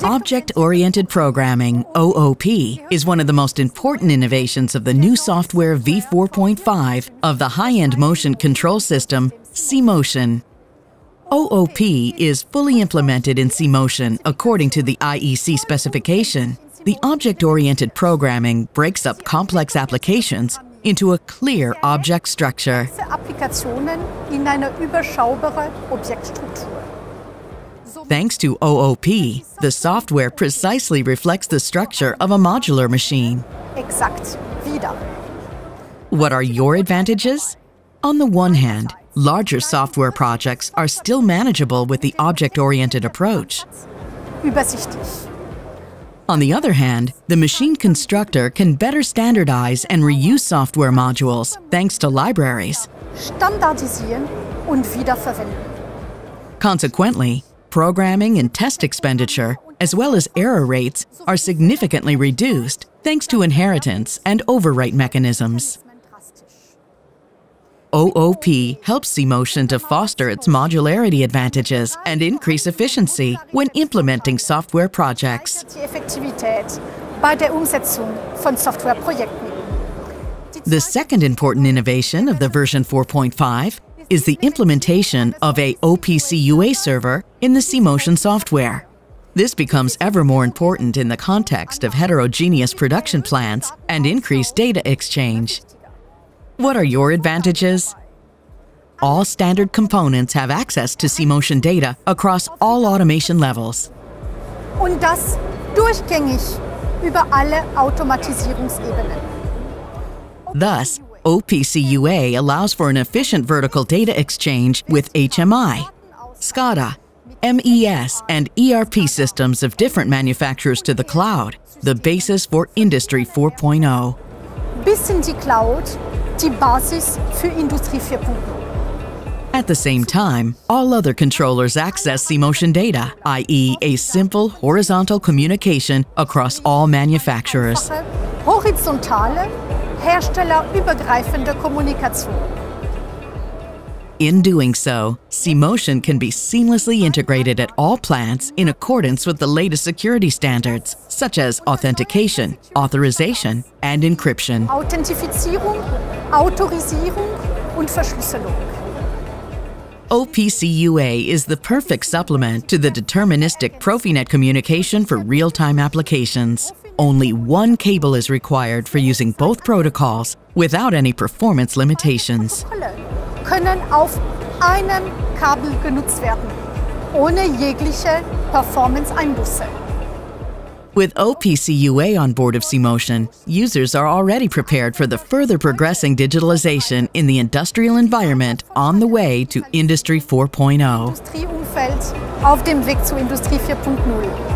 Object-Oriented Programming, OOP, is one of the most important innovations of the new software V4.5 of the high-end motion control system, SIMOTION. OOP is fully implemented in SIMOTION according to the IEC specification. The object-oriented programming breaks up complex applications into a clear object structure. Thanks to OOP, the software precisely reflects the structure of a modular machine. Exakt wieder. What are your advantages? On the one hand, larger software projects are still manageable with the object-oriented approach. Übersichtlich. On the other hand, the machine constructor can better standardize and reuse software modules thanks to libraries. Standardisieren und wiederverwenden. Consequently, programming and test expenditure, as well as error rates, are significantly reduced thanks to inheritance and overwrite mechanisms. OOP helps SIMOTION to foster its modularity advantages and increase efficiency when implementing software projects. The second important innovation of the version 4.5 is the implementation of a OPC UA server in the SIMOTION software. This becomes ever more important in the context of heterogeneous production plants and increased data exchange. What are your advantages? All standard components have access to SIMOTION data across all automation levels. Und das durchgängig über alle Automatisierungsebenen. Thus, OPC UA allows for an efficient vertical data exchange with HMI, SCADA, MES, and ERP systems of different manufacturers to the cloud, the basis for Industry 4.0. Bis in die Cloud, die Basis für Industrie 4.0. At the same time, all other controllers access SIMOTION data, i.e. a simple horizontal communication across all manufacturers. Horizontale, herstellerübergreifende Kommunikation. In doing so, SIMOTION can be seamlessly integrated at all plants in accordance with the latest security standards, such as authentication, authorization, and encryption. Authentifizierung, Autorisierung und Verschlüsselung. OPC UA is the perfect supplement to the deterministic Profinet communication for real-time applications. Only one cable is required for using both protocols without any performance limitations. Können auf einem Kabel genutzt werden, ohne jegliche Performance-Einbuße. With OPC UA on board of SIMOTION, users are already prepared for the further progressing digitalization in the industrial environment on the way to Industry 4.0. Industrieumfeld auf dem Weg zu Industrie 4.0.